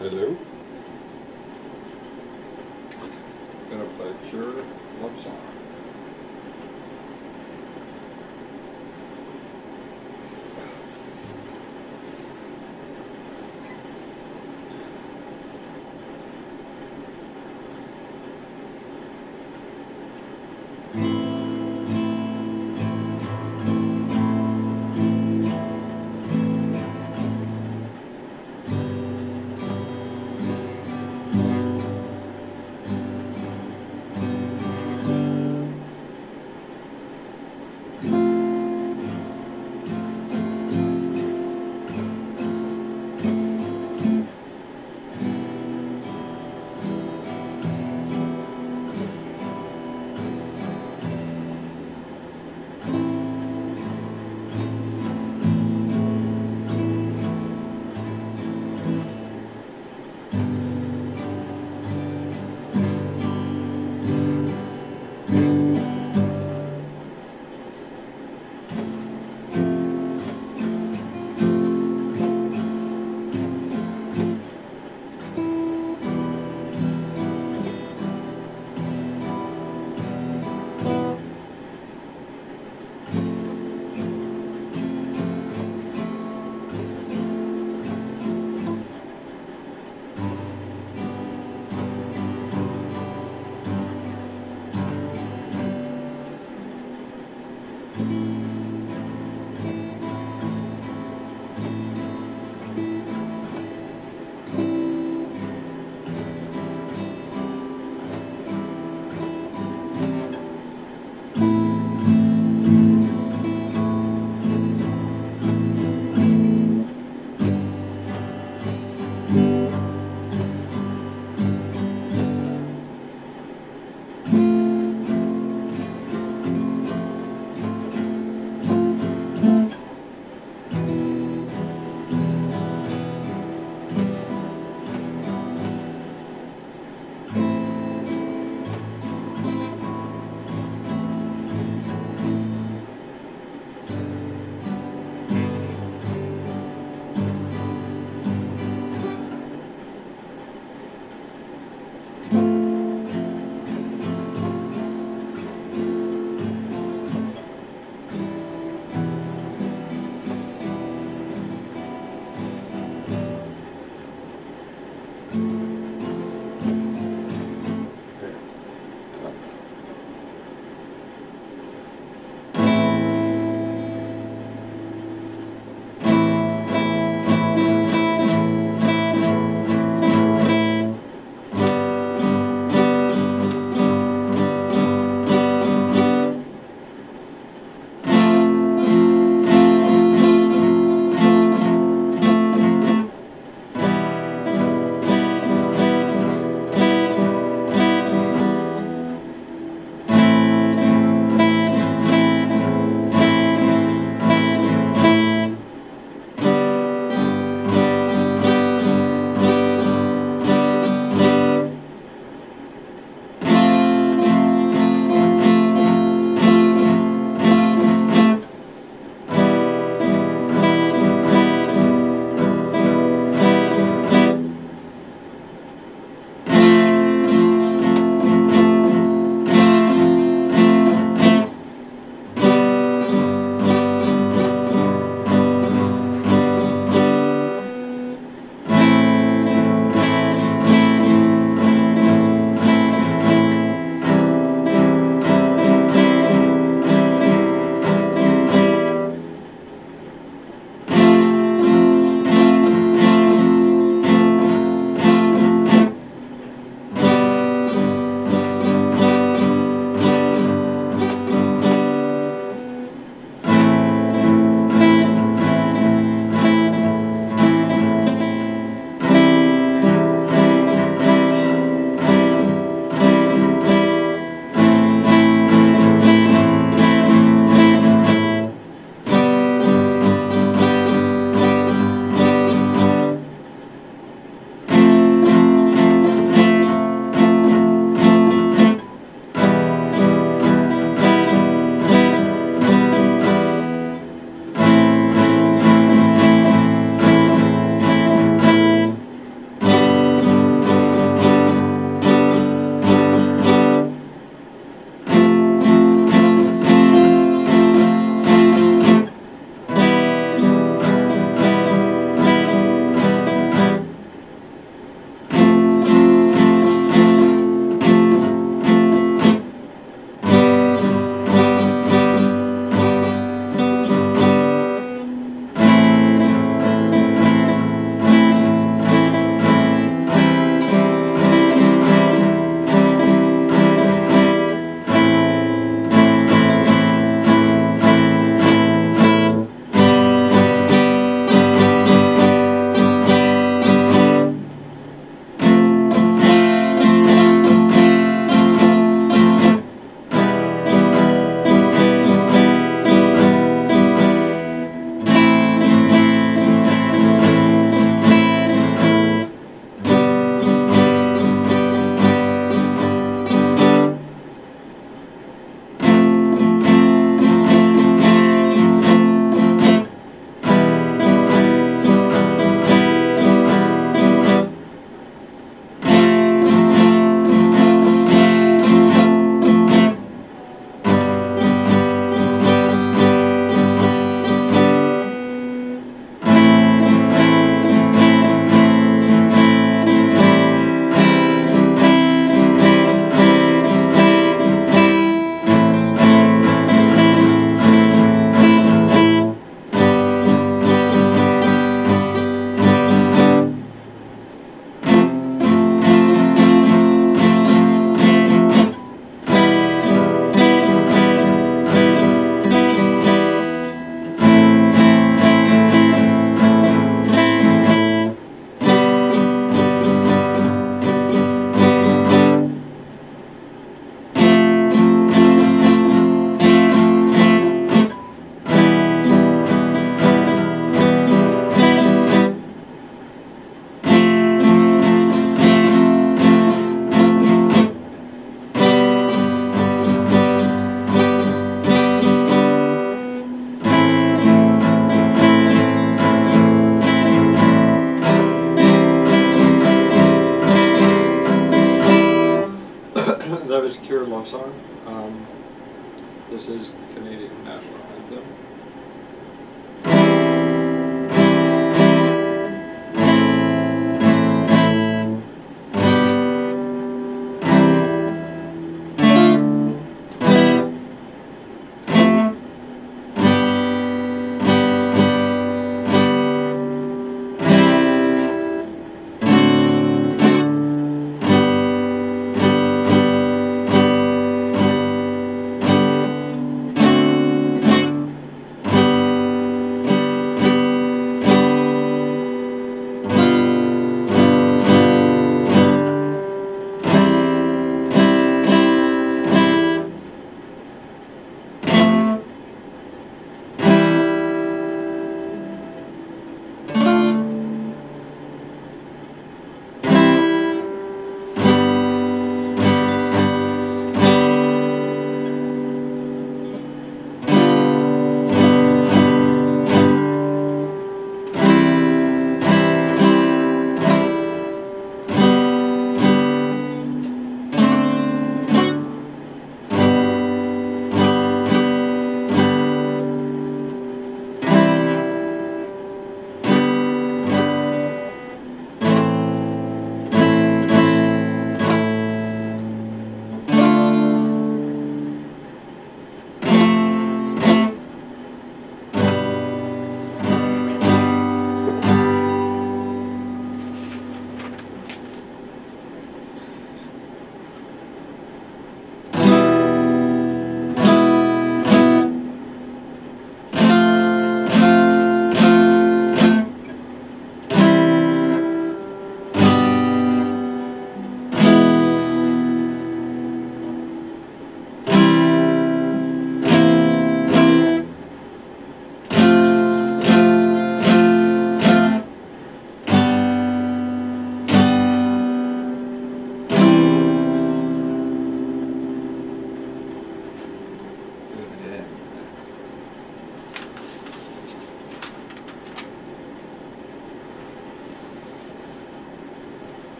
Hello? Gonna play Pure Love Song.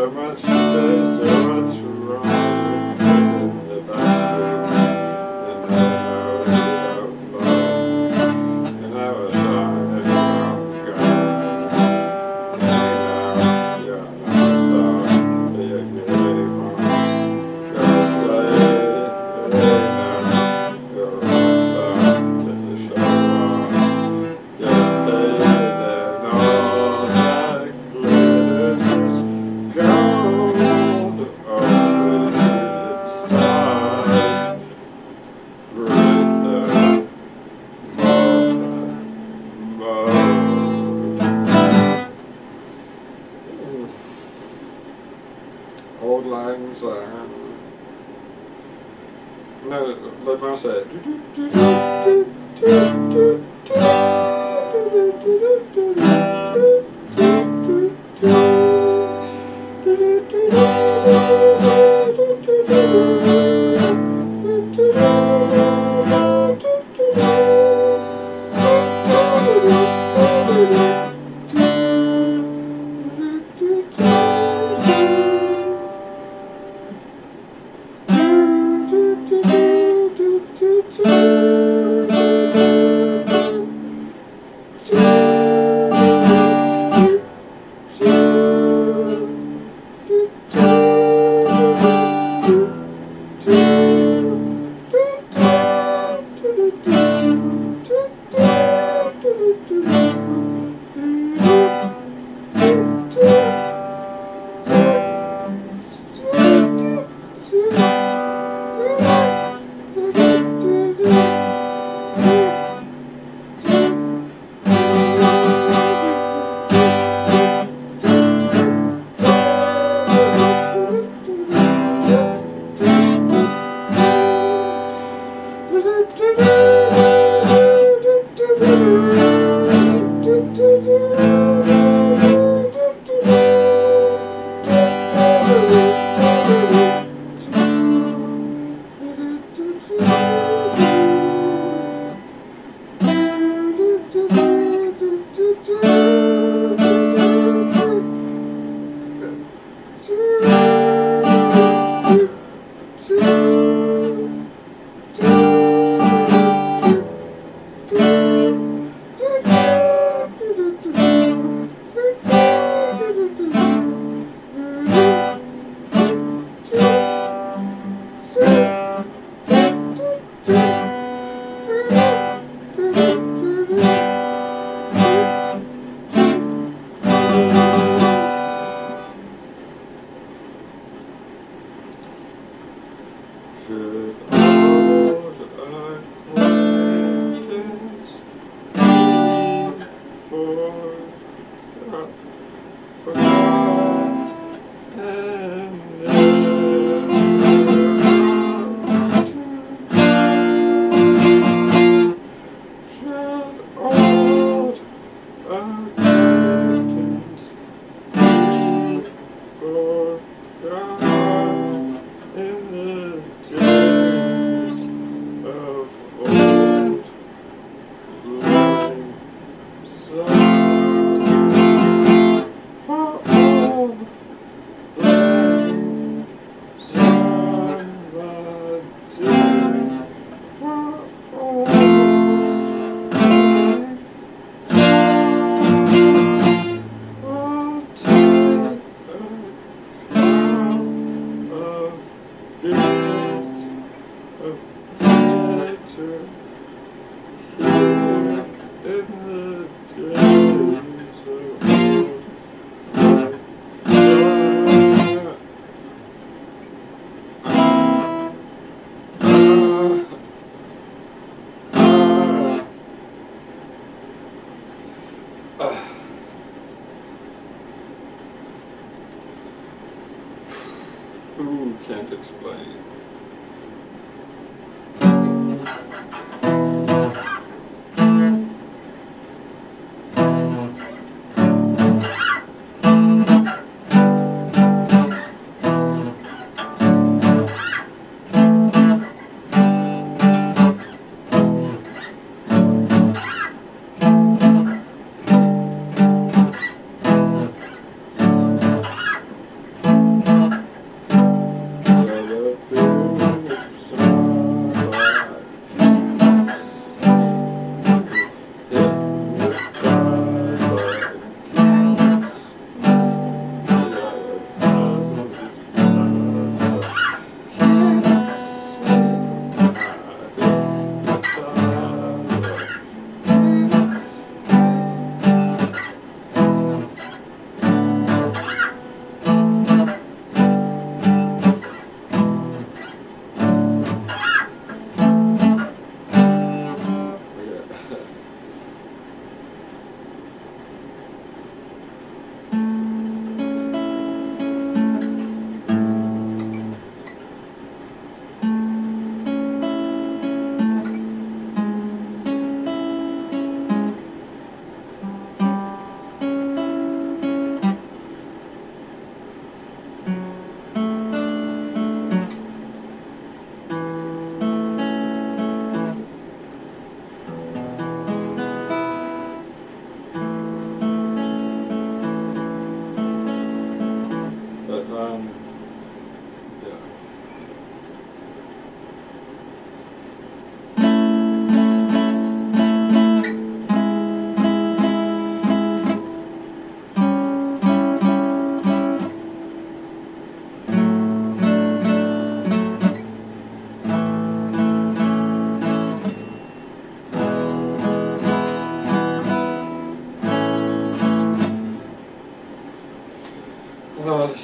so much to say, so much wrong.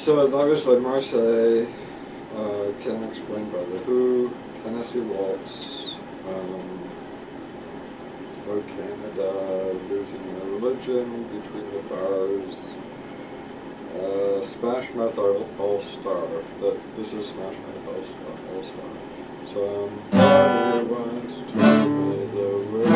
So Lagos by Marseille, uh, Can't Explain by The Who, Tennessee Waltz, um, O Canada, Losing Your Religion, Between the Bars, uh, Smash Mouth All Star. The, this is Smash Mouth All Star. All Star. Somebody um, once told me the word.